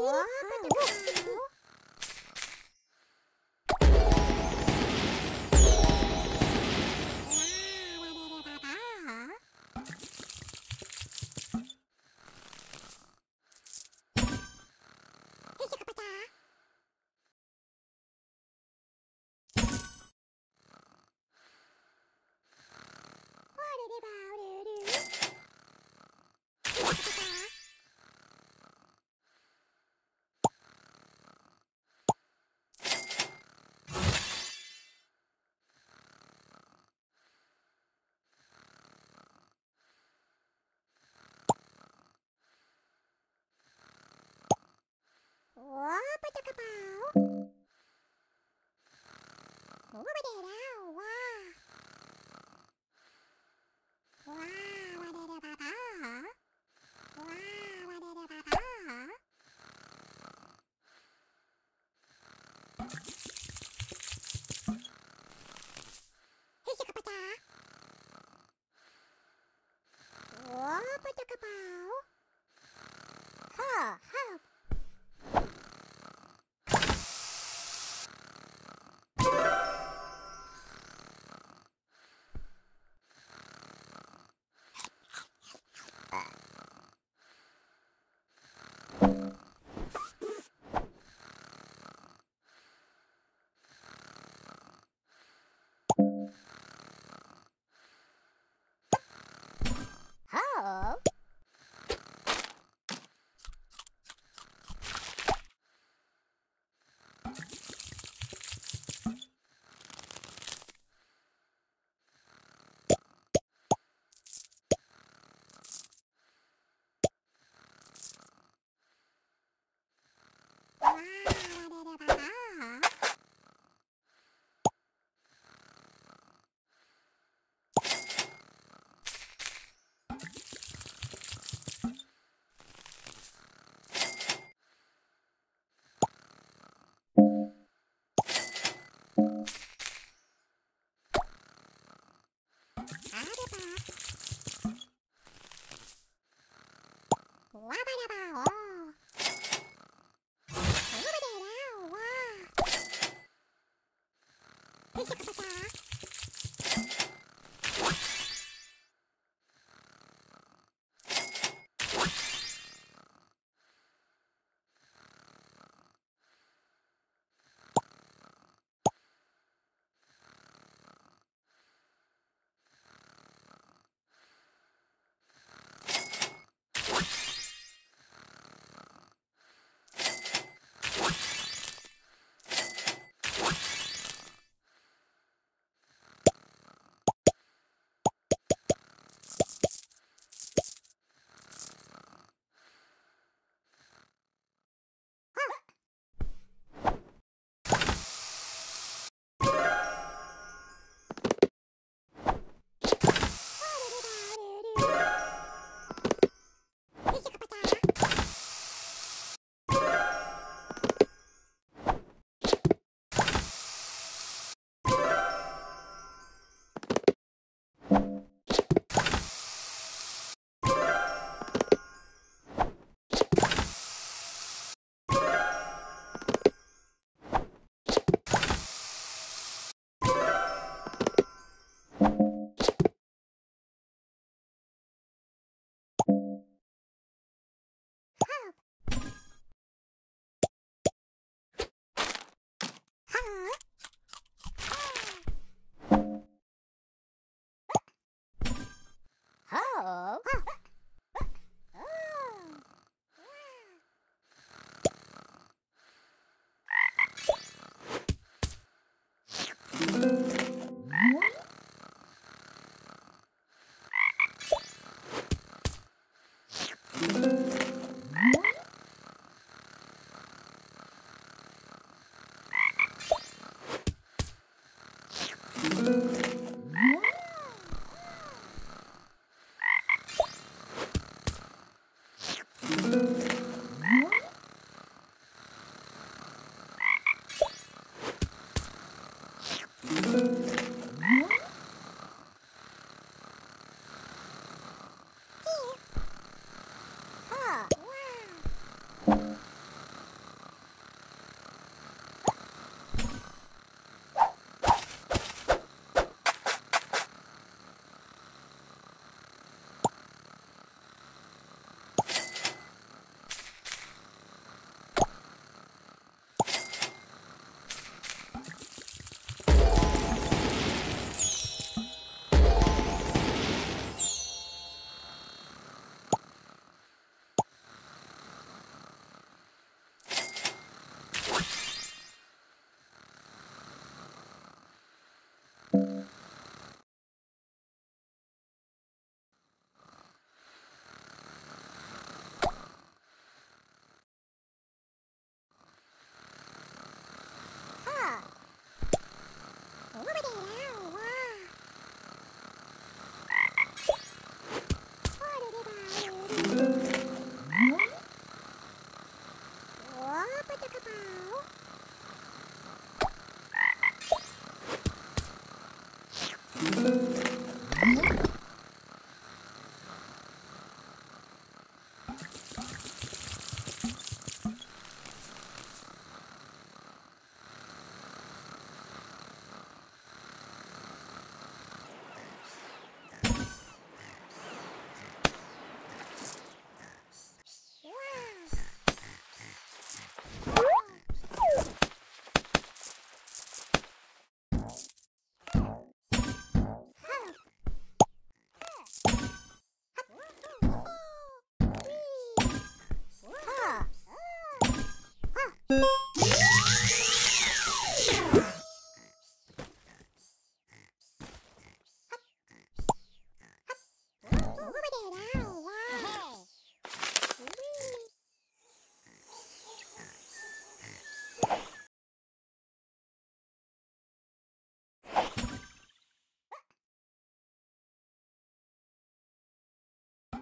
りた What about? Over there. わば。ら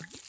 Yeah.